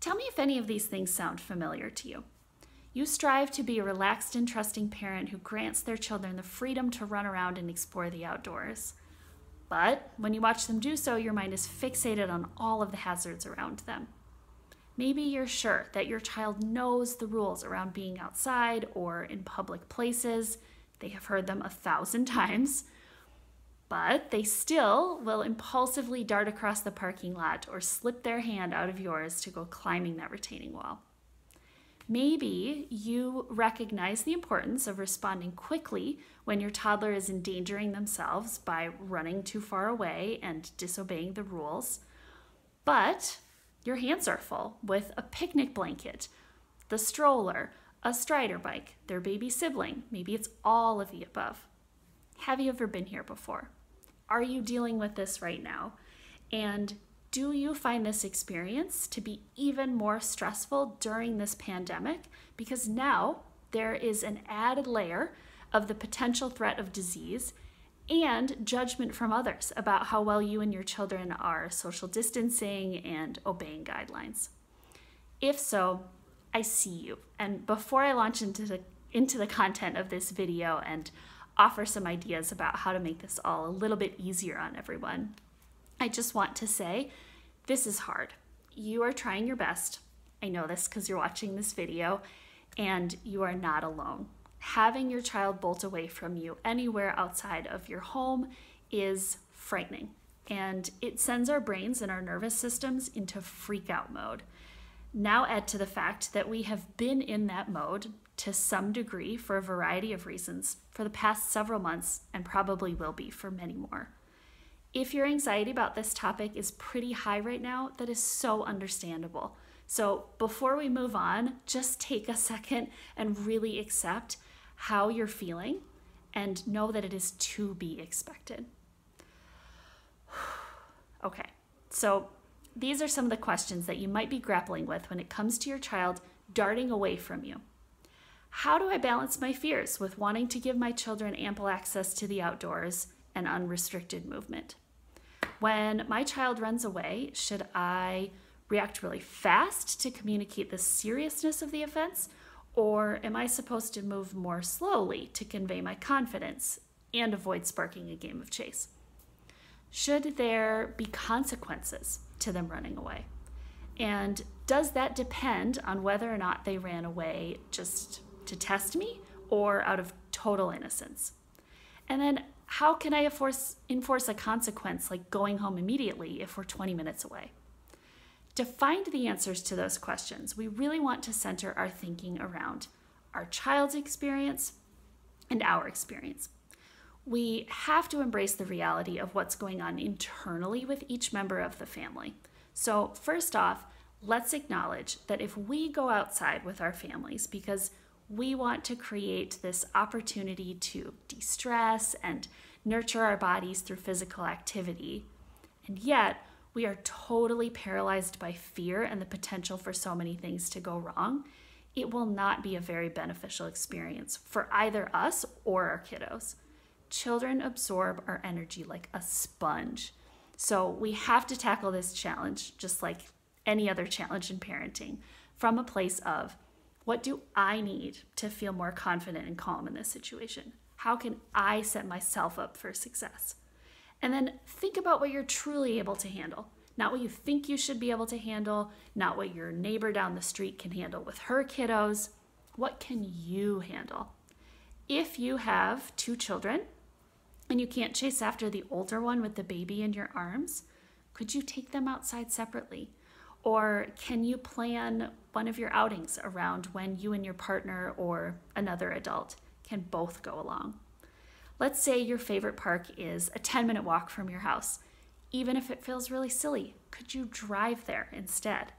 Tell me if any of these things sound familiar to you. You strive to be a relaxed and trusting parent who grants their children the freedom to run around and explore the outdoors. But when you watch them do so, your mind is fixated on all of the hazards around them. Maybe you're sure that your child knows the rules around being outside or in public places. They have heard them a thousand times, but they still will impulsively dart across the parking lot or slip their hand out of yours to go climbing that retaining wall. Maybe you recognize the importance of responding quickly when your toddler is endangering themselves by running too far away and disobeying the rules. But your hands are full with a picnic blanket, the stroller, a strider bike, their baby sibling. Maybe it's all of the above. Have you ever been here before? Are you dealing with this right now? And do you find this experience to be even more stressful during this pandemic? Because now there is an added layer of the potential threat of disease and judgment from others about how well you and your children are social distancing and obeying guidelines. If so, I see you. And before I launch into the into the content of this video and offer some ideas about how to make this all a little bit easier on everyone, I just want to say this is hard. You are trying your best. I know this because you're watching this video, and you are not alone. Having your child bolt away from you anywhere outside of your home is frightening, and it sends our brains and our nervous systems into freak out mode. Now, add to the fact that we have been in that mode to some degree for a variety of reasons for the past several months and probably will be for many more. If your anxiety about this topic is pretty high right now, that is so understandable. So, before we move on, just take a second and really accept how you're feeling and know that it is to be expected. okay, so these are some of the questions that you might be grappling with when it comes to your child darting away from you. How do I balance my fears with wanting to give my children ample access to the outdoors and unrestricted movement? When my child runs away, should I react really fast to communicate the seriousness of the offense? Or am I supposed to move more slowly to convey my confidence and avoid sparking a game of chase? Should there be consequences to them running away? And does that depend on whether or not they ran away just to test me or out of total innocence? And then how can I enforce, enforce a consequence like going home immediately if we're 20 minutes away? To find the answers to those questions, we really want to center our thinking around our child's experience and our experience. We have to embrace the reality of what's going on internally with each member of the family. So, first off, let's acknowledge that if we go outside with our families because we want to create this opportunity to de stress and nurture our bodies through physical activity. And yet, we are totally paralyzed by fear and the potential for so many things to go wrong. It will not be a very beneficial experience for either us or our kiddos. Children absorb our energy like a sponge. So we have to tackle this challenge, just like any other challenge in parenting, from a place of what do I need to feel more confident and calm in this situation? How can I set myself up for success? And then think about what you're truly able to handle. Not what you think you should be able to handle, not what your neighbor down the street can handle with her kiddos. What can you handle? If you have two children and you can't chase after the older one with the baby in your arms, could you take them outside separately? Or can you plan one of your outings around when you and your partner or another adult can both go along? Let's say your favorite park is a 10 minute walk from your house. Even if it feels really silly, could you drive there instead?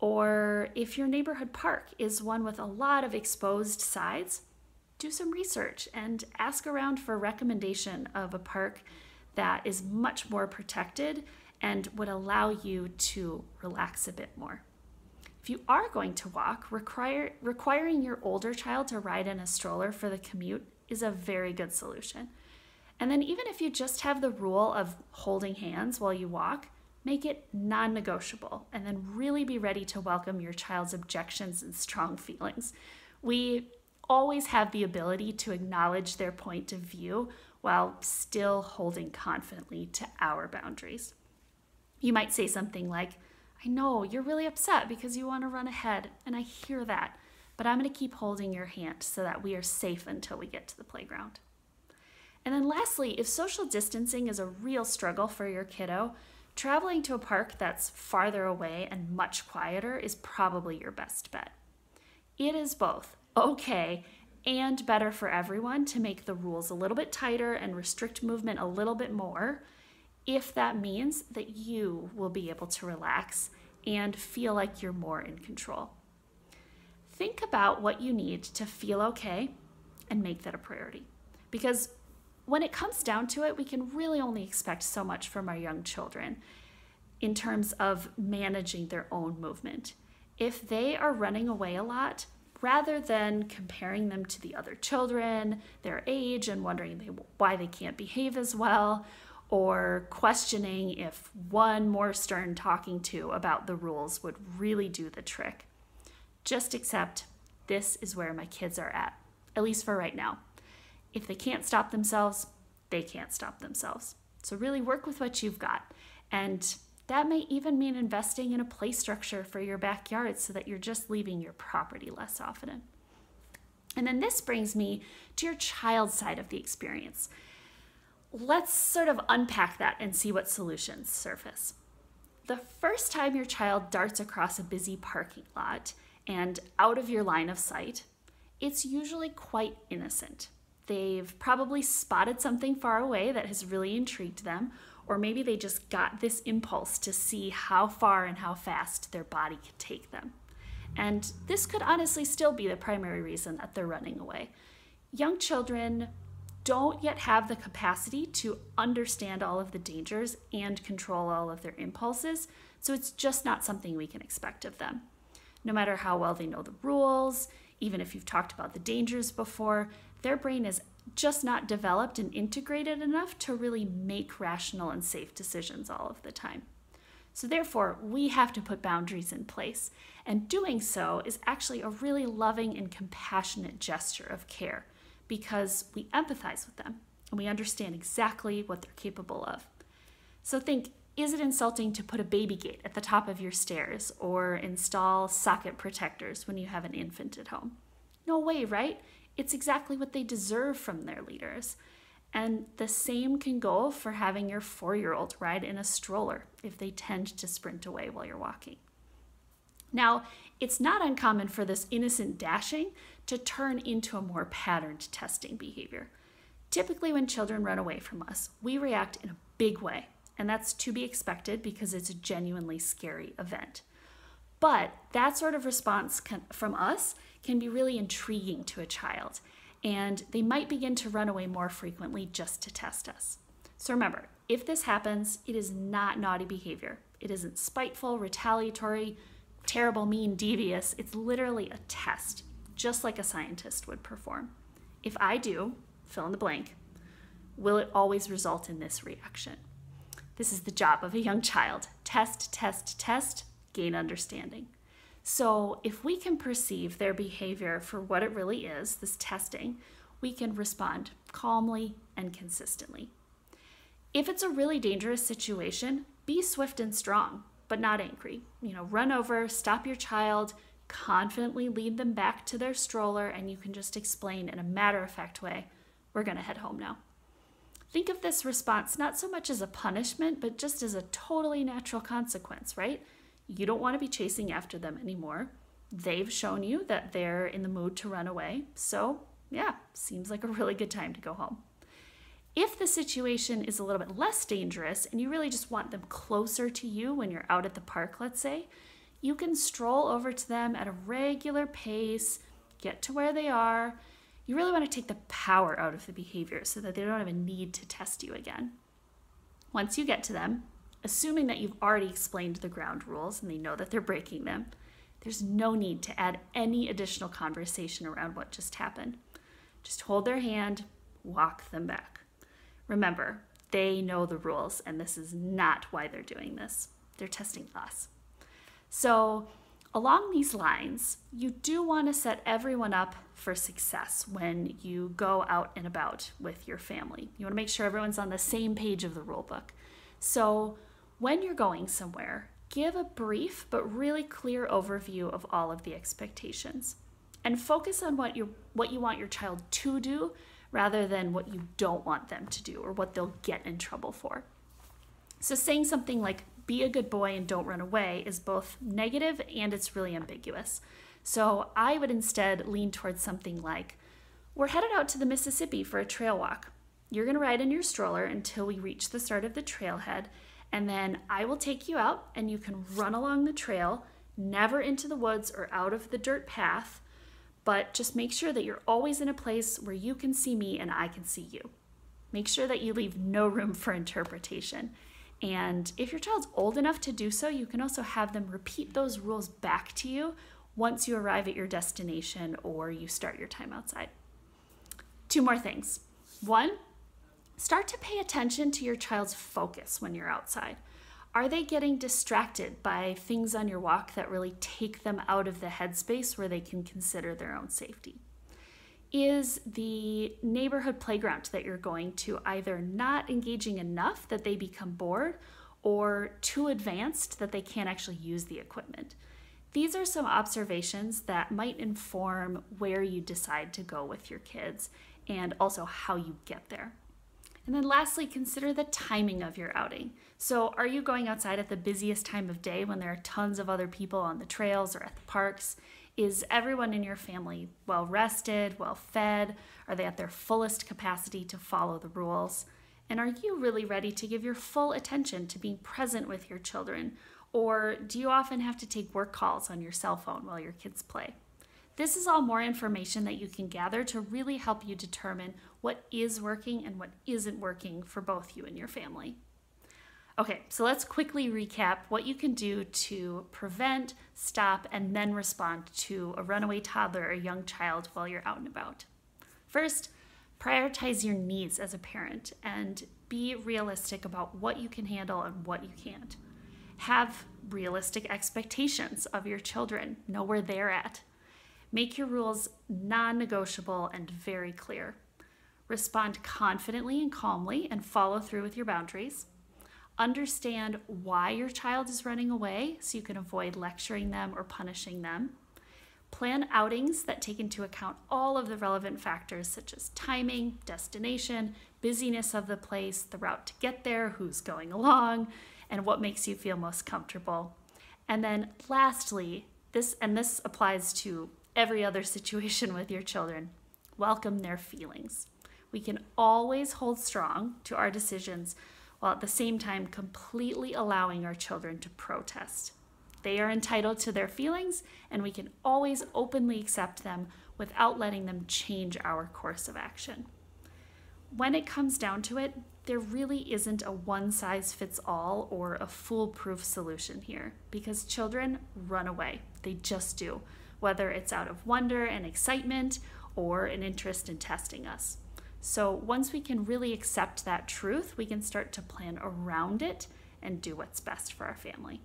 Or if your neighborhood park is one with a lot of exposed sides, do some research and ask around for recommendation of a park that is much more protected and would allow you to relax a bit more. If you are going to walk, require, requiring your older child to ride in a stroller for the commute is a very good solution. And then, even if you just have the rule of holding hands while you walk, Make it non negotiable and then really be ready to welcome your child's objections and strong feelings. We always have the ability to acknowledge their point of view while still holding confidently to our boundaries. You might say something like, I know you're really upset because you want to run ahead, and I hear that, but I'm going to keep holding your hand so that we are safe until we get to the playground. And then, lastly, if social distancing is a real struggle for your kiddo, traveling to a park that's farther away and much quieter is probably your best bet. It is both okay and better for everyone to make the rules a little bit tighter and restrict movement a little bit more if that means that you will be able to relax and feel like you're more in control. Think about what you need to feel okay and make that a priority. Because when it comes down to it, we can really only expect so much from our young children in terms of managing their own movement. If they are running away a lot, rather than comparing them to the other children, their age, and wondering why they can't behave as well, or questioning if one more stern talking to about the rules would really do the trick. Just accept this is where my kids are at, at least for right now. If they can't stop themselves, they can't stop themselves. So, really work with what you've got. And that may even mean investing in a play structure for your backyard so that you're just leaving your property less often. And then this brings me to your child's side of the experience. Let's sort of unpack that and see what solutions surface. The first time your child darts across a busy parking lot and out of your line of sight, it's usually quite innocent. They've probably spotted something far away that has really intrigued them, or maybe they just got this impulse to see how far and how fast their body could take them. And this could honestly still be the primary reason that they're running away. Young children don't yet have the capacity to understand all of the dangers and control all of their impulses, so it's just not something we can expect of them. No matter how well they know the rules, even if you've talked about the dangers before, their brain is just not developed and integrated enough to really make rational and safe decisions all of the time. So, therefore, we have to put boundaries in place. And doing so is actually a really loving and compassionate gesture of care because we empathize with them and we understand exactly what they're capable of. So, think is it insulting to put a baby gate at the top of your stairs or install socket protectors when you have an infant at home? No way, right? It's exactly what they deserve from their leaders. And the same can go for having your four year old ride in a stroller if they tend to sprint away while you're walking. Now, it's not uncommon for this innocent dashing to turn into a more patterned testing behavior. Typically, when children run away from us, we react in a big way, and that's to be expected because it's a genuinely scary event. But that sort of response can, from us can be really intriguing to a child, and they might begin to run away more frequently just to test us. So remember, if this happens, it is not naughty behavior. It isn't spiteful, retaliatory, terrible, mean, devious. It's literally a test, just like a scientist would perform. If I do, fill in the blank, will it always result in this reaction? This is the job of a young child test, test, test, gain understanding. So, if we can perceive their behavior for what it really is, this testing, we can respond calmly and consistently. If it's a really dangerous situation, be swift and strong, but not angry. You know, run over, stop your child, confidently lead them back to their stroller, and you can just explain in a matter of fact way, we're going to head home now. Think of this response not so much as a punishment, but just as a totally natural consequence, right? You don't want to be chasing after them anymore. They've shown you that they're in the mood to run away. So, yeah, seems like a really good time to go home. If the situation is a little bit less dangerous and you really just want them closer to you when you're out at the park, let's say, you can stroll over to them at a regular pace, get to where they are. You really want to take the power out of the behavior so that they don't have a need to test you again. Once you get to them, assuming that you've already explained the ground rules and they know that they're breaking them, there's no need to add any additional conversation around what just happened. Just hold their hand, walk them back. Remember, they know the rules, and this is not why they're doing this. they're testing us. So, along these lines, you do want to set everyone up for success when you go out and about with your family. You want to make sure everyone's on the same page of the rule book. So, when you're going somewhere, give a brief but really clear overview of all of the expectations and focus on what you what you want your child to do rather than what you don't want them to do or what they'll get in trouble for. So saying something like be a good boy and don't run away is both negative and it's really ambiguous. So I would instead lean towards something like we're headed out to the Mississippi for a trail walk. You're going to ride in your stroller until we reach the start of the trailhead and then I will take you out and you can run along the trail, never into the woods or out of the dirt path but just make sure that you're always in a place where you can see me and I can see you. Make sure that you leave no room for interpretation. And if your child's old enough to do so, you can also have them repeat those rules back to you once you arrive at your destination or you start your time outside. Two more things. One, start to pay attention to your child's focus when you're outside. Are they getting distracted by things on your walk that really take them out of the headspace where they can consider their own safety? Is the neighborhood playground that you're going to either not engaging enough that they become bored or too advanced that they can't actually use the equipment? These are some observations that might inform where you decide to go with your kids and also how you get there. And then lastly, consider the timing of your outing. So, are you going outside at the busiest time of day when there are tons of other people on the trails or at the parks? Is everyone in your family well rested, well fed? Are they at their fullest capacity to follow the rules? And are you really ready to give your full attention to being present with your children? Or do you often have to take work calls on your cell phone while your kids play? This is all more information that you can gather to really help you determine what is working and what isn't working for both you and your family. Okay, so let's quickly recap what you can do to prevent, stop, and then respond to a runaway toddler or young child while you're out and about. First, prioritize your needs as a parent and be realistic about what you can handle and what you can't. Have realistic expectations of your children, know where they're at. Make your rules non negotiable and very clear. Respond confidently and calmly and follow through with your boundaries. Understand why your child is running away so you can avoid lecturing them or punishing them. Plan outings that take into account all of the relevant factors such as timing, destination, busyness of the place, the route to get there, who's going along, and what makes you feel most comfortable. And then lastly, this and this applies to every other situation with your children. Welcome their feelings. We can always hold strong to our decisions while at the same time completely allowing our children to protest. They are entitled to their feelings, and we can always openly accept them without letting them change our course of action. When it comes down to it, there really isn't a one size fits all or a foolproof solution here because children run away. They just do whether it's out of wonder and excitement or an interest in testing us. So once we can really accept that truth, we can start to plan around it and do what's best for our family.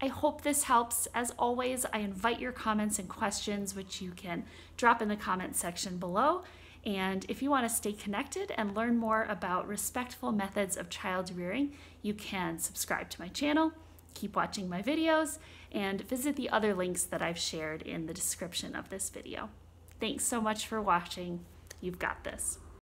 I hope this helps. As always, I invite your comments and questions, which you can drop in the comment section below. And if you want to stay connected and learn more about respectful methods of child rearing, you can subscribe to my channel keep watching my videos, and visit the other links that I've shared in the description of this video. Thanks so much for watching. You've got this.